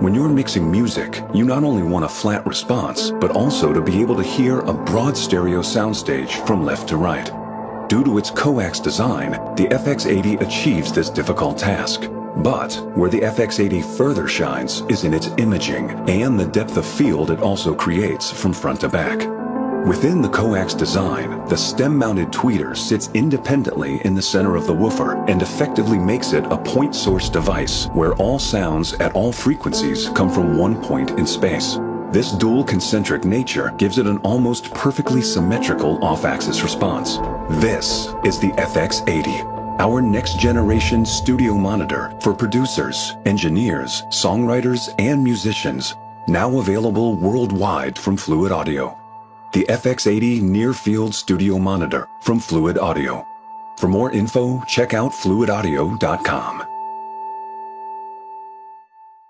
When you're mixing music, you not only want a flat response, but also to be able to hear a broad stereo soundstage from left to right. Due to its coax design, the FX80 achieves this difficult task. But where the FX80 further shines is in its imaging and the depth of field it also creates from front to back. Within the coax design, the stem-mounted tweeter sits independently in the center of the woofer and effectively makes it a point source device where all sounds at all frequencies come from one point in space. This dual concentric nature gives it an almost perfectly symmetrical off-axis response. This is the FX80, our next generation studio monitor for producers, engineers, songwriters, and musicians, now available worldwide from Fluid Audio the FX80 Near Field Studio Monitor from Fluid Audio. For more info, check out fluidaudio.com.